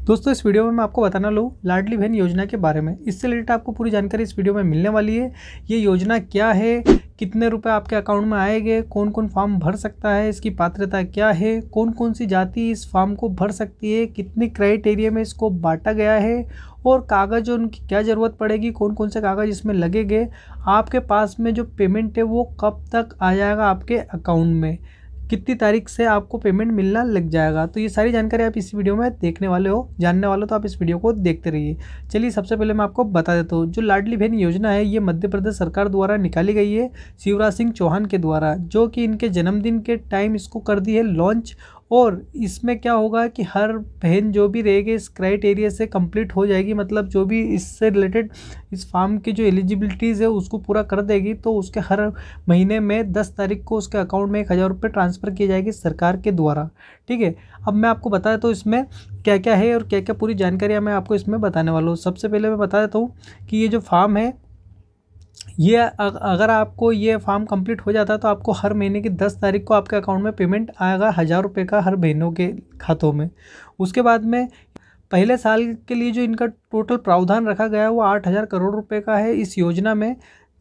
दोस्तों, इस वीडियो में मैं आपको बताना लूँ लाडली बहन योजना के बारे में। इससे रिलेटेड आपको पूरी जानकारी इस वीडियो में मिलने वाली है। ये योजना क्या है? कितने रुपए आपके अकाउंट में आएँगे कौन कौन फॉर्म भर सकता है? इसकी पात्रता क्या है? कौन कौन सी जाति इस फॉर्म को भर सकती है? कितने क्राइटेरिया में इसको बांटा गया है? और कागज़ उनकी क्या ज़रूरत पड़ेगी? कौन कौन से कागज़ इसमें लगेंगे आपके पास में जो पेमेंट है, वो कब तक आ जाएगा आपके अकाउंट में? कितनी तारीख से आपको पेमेंट मिलना लग जाएगा। तो ये सारी जानकारी आप इस वीडियो में देखने वाले हो, जानने वाले हो तो आप इस वीडियो को देखते रहिए। चलिए, सबसे पहले मैं आपको बता देता हूँ, जो लाडली बहन योजना है, ये मध्य प्रदेश सरकार द्वारा निकाली गई है, शिवराज सिंह चौहान के द्वारा, जो कि इनके जन्मदिन के टाइम इसको कर दी है लॉन्च और इसमें क्या होगा कि हर बहन जो भी रहेगी, इस क्राइटेरिया से कंप्लीट हो जाएगी मतलब जो भी इससे रिलेटेड इस फार्म की जो एलिजिबिलिटीज़ है, उसको पूरा कर देगी तो उसके हर महीने में दस तारीख को उसके अकाउंट में एक हज़ार रुपये ट्रांसफ़र की जाएगी सरकार के द्वारा। ठीक है? अब मैं आपको बता देता हूँ इसमें क्या क्या है और क्या क्या पूरी जानकारी मैं आपको इसमें बताने वाला हूँ। सबसे पहले मैं बता देता हूँ कि ये जो फार्म है ये अगर आपको ये फॉर्म कंप्लीट हो जाता तो आपको हर महीने की दस तारीख को आपके अकाउंट में पेमेंट आएगा हज़ार रुपये का हर बहनों के खातों में। उसके बाद में पहले साल के लिए जो इनका टोटल प्रावधान रखा गया है वो आठ हज़ार करोड़ रुपए का है। इस योजना में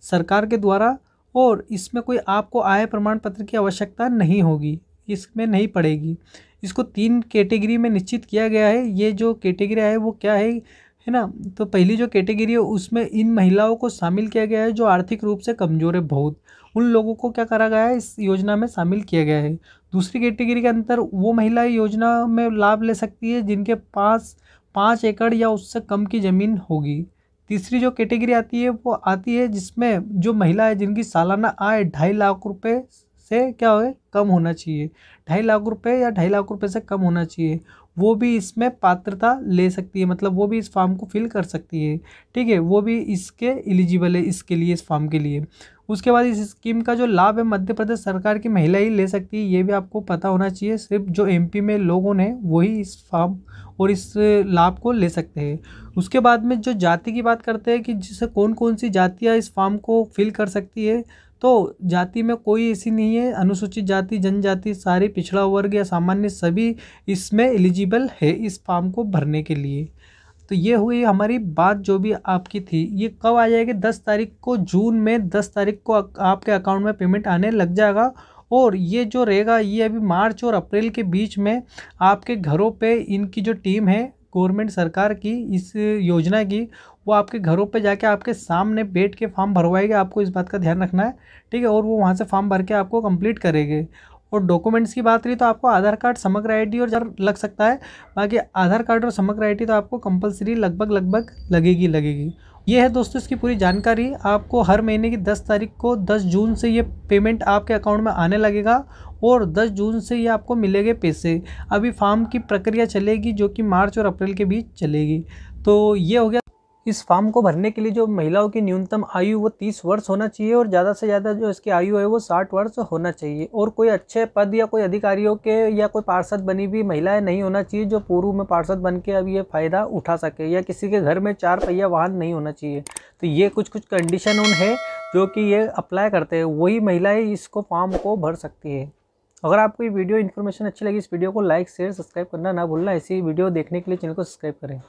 सरकार के द्वारा और इसमें कोई आपको आय प्रमाण पत्र की आवश्यकता नहीं होगी, इसमें नहीं पड़ेगी। इसको तीन कैटेगरी में निश्चित किया गया है। ये जो कैटेगरी है वो क्या है? है ना? तो पहली जो कैटेगरी है, उसमें इन महिलाओं को शामिल किया गया है जो आर्थिक रूप से कमज़ोर है, बहुत। उन लोगों को क्या करा गया है? इस योजना में शामिल किया गया है। दूसरी कैटेगरी के अंदर वो महिला योजना में लाभ ले सकती है, जिनके पास पाँच एकड़ या उससे कम की ज़मीन होगी। तीसरी जो कैटेगरी आती है, वो आती है जिसमें जो महिला है, जिनकी सालाना आय ढाई लाख रुपए से क्या हो, कम होना चाहिए। ढाई लाख रुपए या ढाई लाख रुपए से कम होना चाहिए। वो भी इसमें पात्रता ले सकती है मतलब वो भी इस फॉर्म को फिल कर सकती है। ठीक है, वो भी इसके एलिजिबल है इसके लिए, इस फॉर्म के लिए। उसके बाद इस स्कीम का जो लाभ है, मध्य प्रदेश सरकार की महिला ही ले सकती है, ये भी आपको पता होना चाहिए। सिर्फ़ जो एमपी में लोगों ने, वही इस फॉर्म और इस लाभ को ले सकते हैं। उसके बाद में जो जाति की बात करते हैं कि जिससे कौन कौन सी जातियाँ इस फॉर्म को फिल कर सकती है तो जाति में कोई ऐसी नहीं है। अनुसूचित जाति, जनजाति, सारे पिछड़ा वर्ग या सामान्य सभी इसमें एलिजिबल है इस फॉर्म को भरने के लिए। तो ये हुई हमारी बात जो भी आपकी थी। ये कब आ जाएगी? दस तारीख को, जून में। दस तारीख को आपके अकाउंट में पेमेंट आने लग जाएगा। और ये जो रहेगा, ये अभी मार्च और अप्रैल के बीच में आपके घरों पे इनकी जो टीम है, गवर्नमेंट सरकार की, इस योजना की, वो आपके घरों पे जाके आपके सामने बैठ के फॉर्म भरवाएगी। आपको इस बात का ध्यान रखना है, ठीक है? और वो वहाँ से फॉर्म भर के आपको कंप्लीट करेंगे। और डॉक्यूमेंट्स की बात रही तो आपको आधार कार्ड, समग्र आईडी और लग सकता है। बाकी आधार कार्ड और समग्र आईडी तो आपको कंपलसरी लगभग लगभग लगेगी लगेगी। ये है दोस्तों इसकी पूरी जानकारी। आपको हर महीने की 10 तारीख को 10 जून से ये पेमेंट आपके अकाउंट में आने लगेगा और 10 जून से ये आपको मिलेंगे पैसे। अभी फार्म की प्रक्रिया चलेगी जो कि मार्च और अप्रैल के बीच चलेगी। तो ये हो गया इस फॉर्म को भरने के लिए जो महिलाओं की न्यूनतम आयु वो तीस वर्ष होना चाहिए और ज़्यादा से ज़्यादा जो इसकी आयु है वो साठ वर्ष होना चाहिए। और कोई अच्छे पद या कोई अधिकारियों के या कोई पार्षद बनी हुई महिलाएँ नहीं होना चाहिए जो पूर्व में पार्षद बन के अब ये फ़ायदा उठा सके या किसी के घर में चार पहिया वाहन नहीं होना चाहिए। तो ये कुछ कुछ कंडीशन उन है जो कि ये अप्लाई करते हैं। वही महिलाएँ इसको फॉर्म को भर सकती है। अगर आपको ये वीडियो इन्फॉर्मेशन अच्छी लगी इस वीडियो को लाइक, शेयर, सब्सक्राइब करना ना भूलना। ऐसी वीडियो देखने के लिए चैनल को सब्सक्राइब करें।